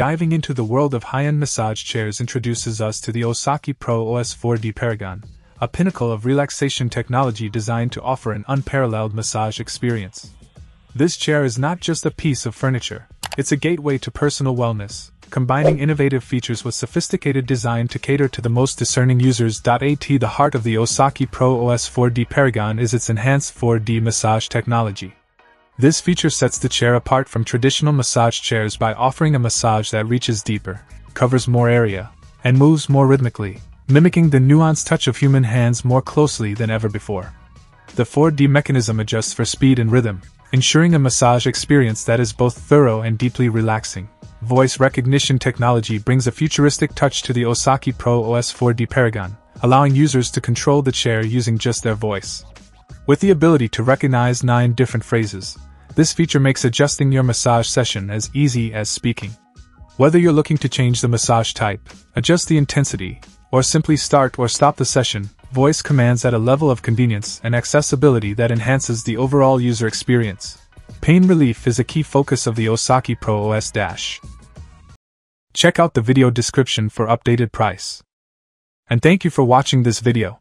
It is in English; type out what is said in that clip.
Diving into the world of high end massage chairs introduces us to the Osaki Pro OS 4D Paragon, a pinnacle of relaxation technology designed to offer an unparalleled massage experience. This chair is not just a piece of furniture, it's a gateway to personal wellness, combining innovative features with sophisticated design to cater to the most discerning users. At the heart of the Osaki Pro OS 4D Paragon is its enhanced 4D massage technology. This feature sets the chair apart from traditional massage chairs by offering a massage that reaches deeper, covers more area, and moves more rhythmically, mimicking the nuanced touch of human hands more closely than ever before. The 4D mechanism adjusts for speed and rhythm, ensuring a massage experience that is both thorough and deeply relaxing. Voice recognition technology brings a futuristic touch to the Osaki Pro OS 4D Paragon, allowing users to control the chair using just their voice. With the ability to recognize nine different phrases, this feature makes adjusting your massage session as easy as speaking. Whether you're looking to change the massage type, adjust the intensity, or simply start or stop the session, voice commands at a level of convenience and accessibility that enhances the overall user experience. Pain relief is a key focus of the Osaki Pro OS Dash. Check out the video description for updated price. And thank you for watching this video.